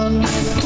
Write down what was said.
on.